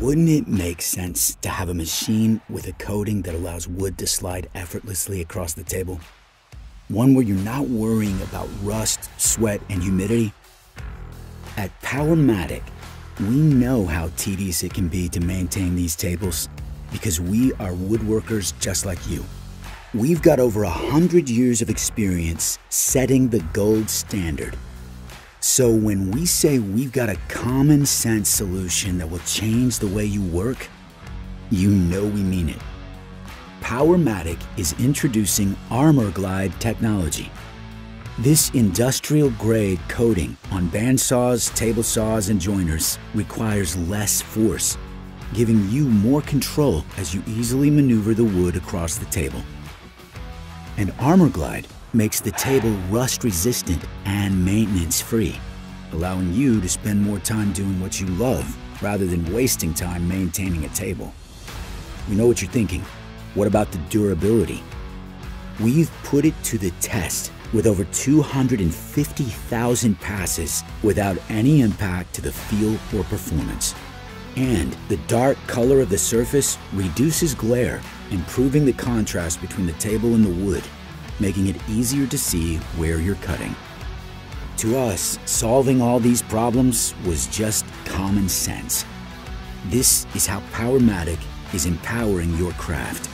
Wouldn't it make sense to have a machine with a coating that allows wood to slide effortlessly across the table? One where you're not worrying about rust, sweat, and humidity? At Powermatic, we know how tedious it can be to maintain these tables because we are woodworkers just like you. We've got over a hundred years of experience setting the gold standard. So when we say we've got a common sense solution that will change the way you work, you know we mean it. Powermatic is introducing ArmorGlide technology. This industrial grade coating on bandsaws, table saws, and joiners requires less force, giving you more control as you easily maneuver the wood across the table. And ArmorGlide makes the table rust resistant and maintenance free, allowing you to spend more time doing what you love rather than wasting time maintaining a table. We know what you're thinking. What about the durability? We've put it to the test with over 250,000 passes without any impact to the feel or performance. And the dark color of the surface reduces glare, improving the contrast between the table and the wood, making it easier to see where you're cutting. To us, solving all these problems was just common sense. This is how Powermatic is empowering your craft.